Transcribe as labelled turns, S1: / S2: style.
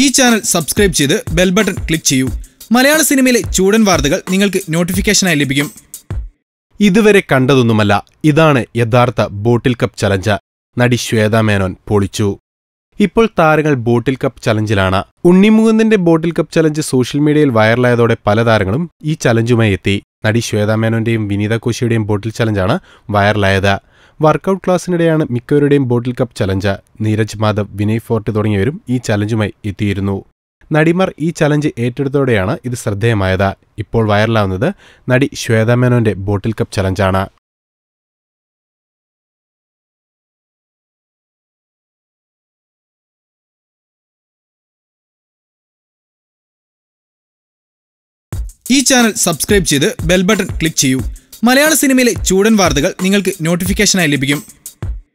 S1: ഈ channel subscribe ചെയ്ത് bell button click ചെയ്യൂ. മലയാള സിനിമയിലെ ചൂടൻ വാർത്തകൾ നിങ്ങൾക്ക് നോട്ടിഫിക്കേഷനായി ലഭിക്കും.
S2: ഇതുവരെ കണ്ടതൊന്നുമല്ല. ഇതാണ് യഥാർത്ഥ ബോട്ടിൽ കപ്പ് ചലഞ്ച്. നടി ശ്വേതാ മേനോൻ പൊളിച്ചു. ഇപ്പോൾ താരങ്ങൾ ബോട്ടിൽ കപ്പ് ചലഞ്ചിലാണ്. ഉണ്ണിമുകുന്ദന്റെ ബോട്ടിൽ കപ്പ് ചലഞ്ച് സോഷ്യൽ മീഡിയയിൽ വൈറലായതോടെ പല താരങ്ങളും ഈ ചലഞ്ചുമായി എത്തി. നടി ശ്വേതാ മേനോന്റെയും വിനീത കോശിയുടെയും ബോട്ടിൽ ചലഞ്ചാണ് വൈറലായത്. വർക്കൗട്ട് ക്ലാസ്സിനിടെയാണ് മിക്കവരുടെയും bottle cap challenge. Neeraj Madhav Vinay Forrt തുടങ്ങിയവരും ഈ ചലഞ്ചുമായി എത്തിയിരുന്നു. നടിമാർ ഈ ചലഞ്ച് ഏറ്റെടുത്തോടെയാണ് ഇത് ശ്രദ്ധേയമായത്. ഇപ്പോൾ വൈറലാവുന്നത് നടി ശ്വേത മേനോന്റെ ബോട്ടിൽ കപ്പ് ചലഞ്ചാണ്.
S1: ഈ ചാനൽ സബ്സ്ക്രൈബ് ചെയ്ത് ബെൽ ബട്ടൺ ക്ലിക്ക് ചെയ്യൂ. മലയാള സിനിമയിലെ ചൂടൻ വാർത്തകൾ നിങ്ങൾക്ക് നോട്ടിഫിക്കേഷനായി ലഭിക്കും.